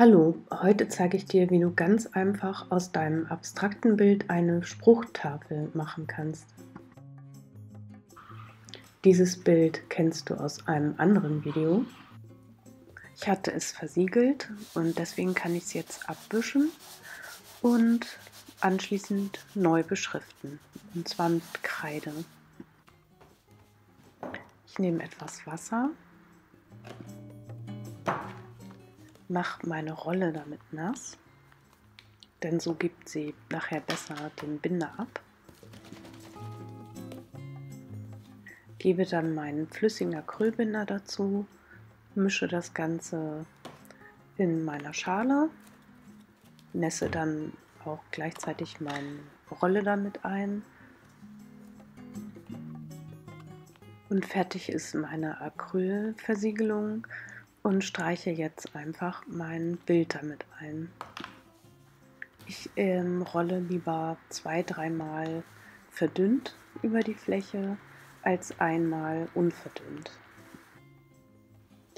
Hallo, heute zeige ich dir, wie du ganz einfach aus deinem abstrakten Bild eine Spruchtafel machen kannst. Dieses Bild kennst du aus einem anderen Video. Ich hatte es versiegelt und deswegen kann ich es jetzt abwischen und anschließend neu beschriften, und zwar mit Kreide. Ich nehme etwas Wasser mache meine Rolle damit nass, denn so gibt sie nachher besser den Binder ab. Gebe dann meinen flüssigen Acrylbinder dazu, mische das Ganze in meiner Schale, nässe dann auch gleichzeitig meine Rolle damit ein. Und fertig ist meine Acrylversiegelung und streiche jetzt einfach mein Bild damit ein. Ich ähm, rolle lieber zwei, dreimal verdünnt über die Fläche als einmal unverdünnt.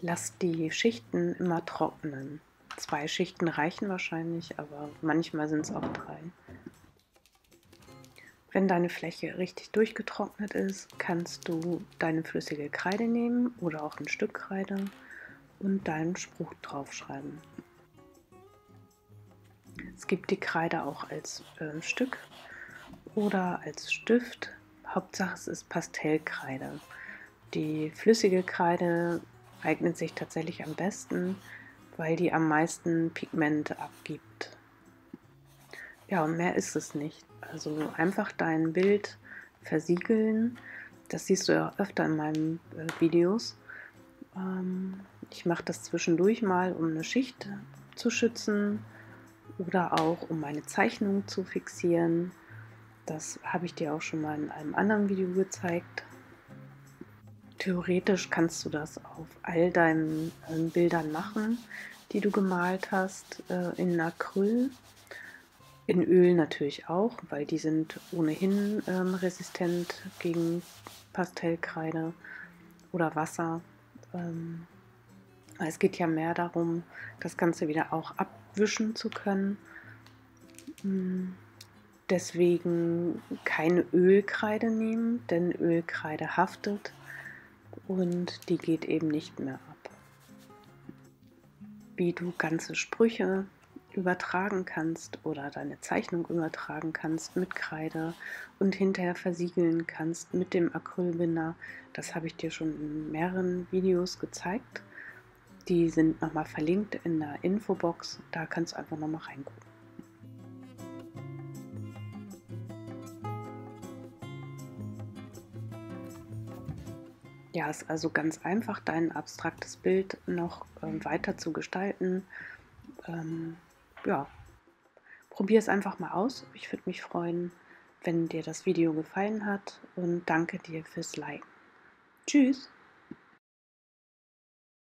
Lass die Schichten immer trocknen. Zwei Schichten reichen wahrscheinlich, aber manchmal sind es auch drei. Wenn deine Fläche richtig durchgetrocknet ist, kannst du deine flüssige Kreide nehmen oder auch ein Stück Kreide und deinen Spruch draufschreiben. Es gibt die Kreide auch als äh, Stück oder als Stift. Hauptsache es ist Pastellkreide. Die flüssige Kreide eignet sich tatsächlich am besten, weil die am meisten Pigmente abgibt. Ja, und mehr ist es nicht. Also einfach dein Bild versiegeln. Das siehst du ja öfter in meinen äh, Videos. Ähm, ich mache das zwischendurch mal, um eine Schicht zu schützen oder auch um meine Zeichnung zu fixieren. Das habe ich dir auch schon mal in einem anderen Video gezeigt. Theoretisch kannst du das auf all deinen äh, Bildern machen, die du gemalt hast, äh, in Acryl. In Öl natürlich auch, weil die sind ohnehin ähm, resistent gegen Pastellkreide oder Wasser. Ähm, es geht ja mehr darum, das Ganze wieder auch abwischen zu können. Mm, deswegen keine Ölkreide nehmen, denn Ölkreide haftet und die geht eben nicht mehr ab. Wie du ganze Sprüche übertragen kannst oder deine Zeichnung übertragen kannst mit Kreide und hinterher versiegeln kannst mit dem Acrylbinder, das habe ich dir schon in mehreren Videos gezeigt. Die sind nochmal verlinkt in der Infobox. Da kannst du einfach nochmal reingucken. Ja, ist also ganz einfach, dein abstraktes Bild noch ähm, weiter zu gestalten. Ähm, ja, probier es einfach mal aus. Ich würde mich freuen, wenn dir das Video gefallen hat und danke dir fürs Liken. Tschüss!